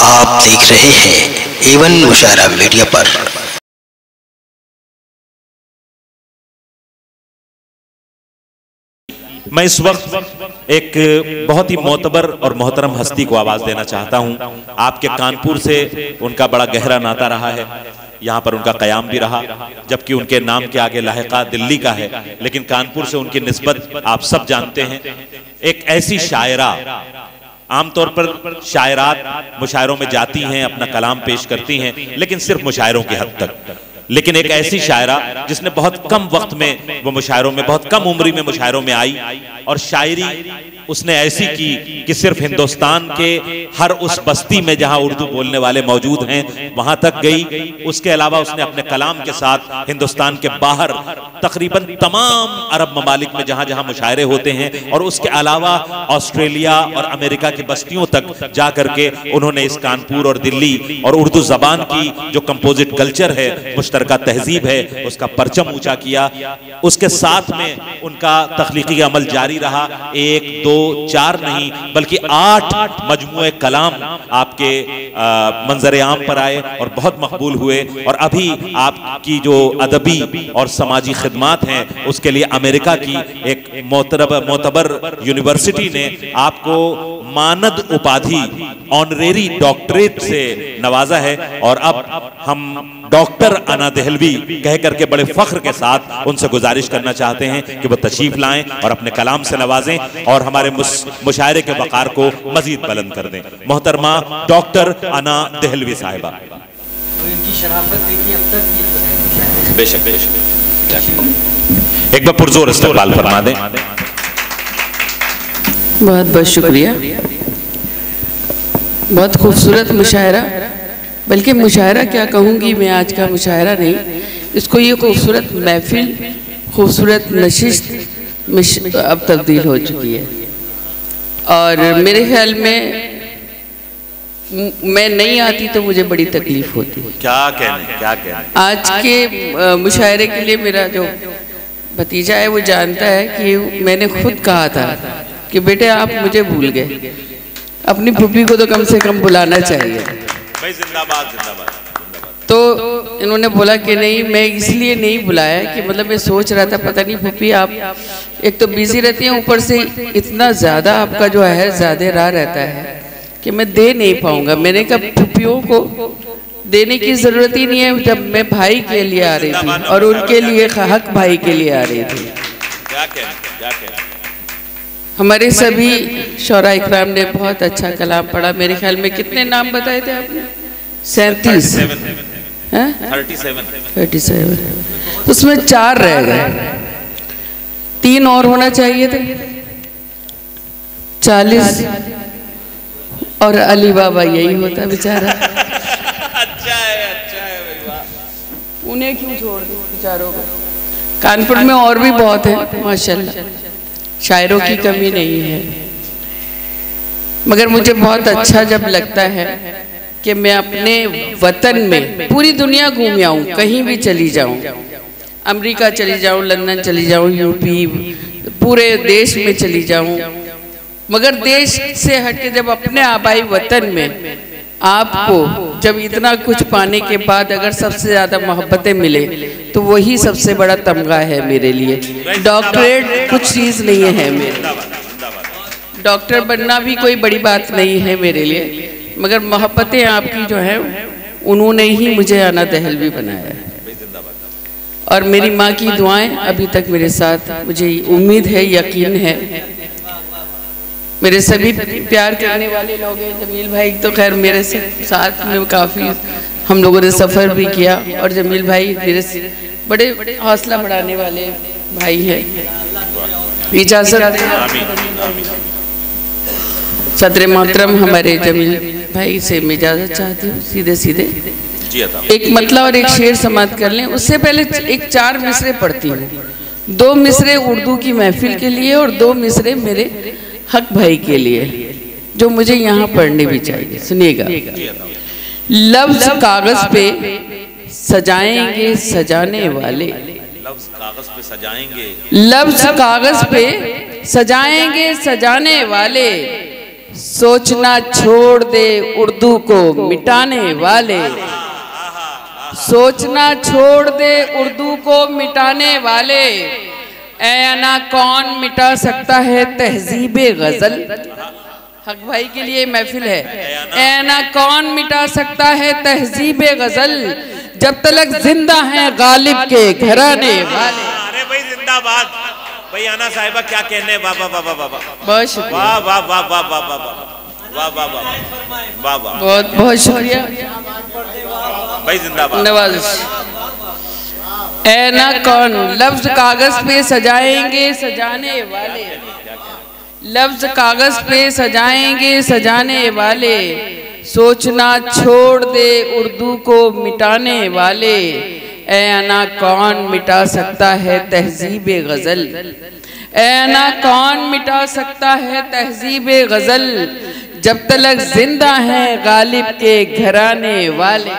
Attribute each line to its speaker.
Speaker 1: आप देख रहे हैं एवन मुशायरा मीडिया पर।
Speaker 2: मैं इस वक्त एक बहुत ही मोतबर और मोहतरम हस्ती को आवाज़ देना चाहता हूँ। आपके कानपुर से उनका बड़ा गहरा नाता रहा है। यहाँ पर उनका कयाम भी रहा, जबकि उनके नाम के आगे लाहका दिल्ली का है। लेकिन कानपुर से उनकी नस्बत आप सब जानते हैं। एक ऐसी शायरा आमतौर पर शायरात मुशायरों में जाती हैं, अपना कलाम पेश करती हैं, लेकिन सिर्फ़ मुशायरों के हद तक। लेकिन एक ऐसी शायरा जिसने बहुत कम वक्त में वो मुशायरों में, बहुत कम उम्र में मुशायरों में आई और शायरी उसने ऐसी की कि सिर्फ़ हिंदुस्तान के हर उस बस्ती में जहाँ उर्दू बोलने वाले मौजूद हैं, वहाँ तक गई। उसके अलावा उसने अपने कलाम के साथ हिंदुस्तान के बाहर तकरीबन तमाम अरब ममालिक में जहाँ जहाँ मुशायरे होते हैं और उसके अलावा ऑस्ट्रेलिया और अमेरिका की बस्तियों तक जा करके उन्होंने इस कानपुर और दिल्ली और उर्दू जबान की जो कंपोजिट कल्चर है मुश्तर तहजीब है, उसका परचम ऊँचा किया। उसके साथ में उनका तख्लीकी अमल जारी रहा। एक, दो, चार नहीं, बल्कि आठ मजमू कलाम आपके मंजर आम पर आए और बहुत मकबूल हुए। और अभी आपकी जो अदबी और समाजी खदमात हैं, उसके लिए अमेरिका की एक मोतबर यूनिवर्सिटी ने आपको मानद उपाधि, ऑनरेरी डॉक्टरेट से नवाजा है। और अब हम डॉक्टर अना दहलवी कह करके बड़े फख्र के साथ उनसे गुजारिश करना चाहते हैं कि वो तशरीफ़ लाएँ और अपने कलाम से नवाजें और हमारे मुशायरे के वकार को मजीद बुलंद कर दें। मोहतरमा डॉक्टर अना दहलवी साहिबा। बेशक बेशक। एक बार पुरजोर इस्तेमाल फरमा दें।
Speaker 3: बहुत बहुत शुक्रिया। बहुत खूबसूरत मुशायरा। बल्कि मुशायरा क्या कहूँगी मैं आज का मुशायरा नहीं। इसको ये खूबसूरत महफिल खूबसूरत नशिश अब तब्दील हो चुकी है। और मेरे ख्याल में मैं नहीं आती तो मुझे बड़ी तकलीफ़ होती।
Speaker 2: क्या कहने क्या कहने?
Speaker 3: आज के मुशायरे के लिए मेरा जो भतीजा है वो जानता है कि मैंने खुद कहा था कि बेटे आप मुझे भूल गए। अपनी पुप्पी को तो कम से कम बुलाना चाहिए।
Speaker 2: भाई जिंदाबाद जिंदाबाद।
Speaker 3: इन्होंने बोला कि नहीं, मैं इसलिए नहीं बुलाया कि मतलब मैं सोच रहा था, पता नहीं पुप्पी आप एक तो बिज़ी रहती हैं, ऊपर से इतना ज़्यादा आपका जो है, ज़्यादा राह रहता है कि मैं दे नहीं पाऊँगा। मैंने कहा पुप्पियों को देने की ज़रूरत ही नहीं है, जब मैं भाई के लिए आ रही थी और उनके लिए हक भाई के लिए आ रही थी। हमारे सभी शौरा इकराम ने बहुत अच्छा कलाम पढ़ा। मेरे ख्याल में कितने नाम बताए थे आपने? सैंतीस। Thirty seven. उसमें चार रह गए। तीन और होना चाहिए थे। चालीस। और अली बाबा यही होता बेचारा।
Speaker 2: अच्छा है अच्छा है
Speaker 3: उन्हें क्यों छोड़ दो बेचारों को? कानपुर में और भी बहुत है माशाल्लाह। शायरों की कमी नहीं है। मगर मुझे बहुत अच्छा जब लगता है कि मैं अपने वतन में पूरी दुनिया घूम आऊँ, कहीं भी चली जाऊँ। अमेरिका चली जाऊँ, लंदन चली जाऊँ, यूपी, पूरे देश में चली जाऊँ। मगर देश से हट के जब अपने आबाई वतन में आपको जब इतना कुछ पाने के बाद अगर सबसे ज़्यादा मोहब्बतें मिले तो वही सबसे बड़ा तमगा है मेरे लिए। डॉक्टरेट कुछ चीज़ नहीं है मेरे डॉक्टर बनना भी कोई बड़ी बात नहीं है मेरे लिए। मगर मोहब्बतें आपकी जो है उन्होंने ही मुझे आना दहलवी बनाया है। और मेरी माँ की दुआएँ अभी तक मेरे साथ मुझे उम्मीद है यकीन है। मेरे सभी प्यार करने वाले लोग हैं जमील भाई तो खैर मेरे साथ में काफ़ी हम लोगों ने सफ़र भी किया और जमील भाई मेरे बड़े हौसला बढ़ाने वाले भाई हैं। इजाज़त। सदर मोहतरम हमारे जमील। भाई से मैं इजाज़त चाहती हूँ सीधे सीधे। एक मतला और एक शेर समाप्त कर लें। उससे पहले एक चार मिसरे पढ़ती हूँ। दो मिसरे उर्दू की महफिल के लिए और दो मिसरे मेरे हक भाई के लिए जो मुझे यहाँ पढ़ने भी चाहिए। सुनिएगा। लफ्ज कागज़ पे सजाएँगे सजाने वाले।
Speaker 2: लफ्ज कागज़ पे सजाएँगे।
Speaker 3: लफ्ज कागज़ पे सजाएँगे सजाने वाले। सोचना छोड़ दे उर्दू को मिटाने वाले। सोचना छोड़ दे उर्दू को मिटाने वाले। ऐना कौन मिटा सकता है तहजीब गज़ल? हक भाई के लिए महफिल है। ऐना कौन मिटा सकता है तहजीब गज़ल? जब तक ज़िंदा है गालिब के घराने वाले।
Speaker 2: अरे भाई, जिंदाबाद। भाई आना साहिबा क्या कहने वाह वाह वाह वाह वाह
Speaker 3: बहुत
Speaker 2: वाह वाह वाह वाह वाह वाह वाह वाह वाह वाह वाह वाह
Speaker 3: बहुत बहुत शुक्रिया
Speaker 2: भाई जिंदाबाद
Speaker 3: नवाज़ ऐना कौन लफ्ज कागज़ पे सजाएँगे सजाने वाले लफ्ज कागज़ पे सजाएँगे सजाने वाले सोचना छोड़ दे उर्दू को मिटाने वाले ऐना कौन मिटा सकता है तहजीब गज़ल? ऐना कौन मिटा सकता है तहजीब गज़ल? जब तलक ज़िंदा है गालिब के घराने वाले।